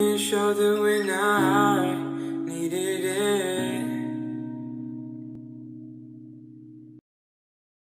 年少的为难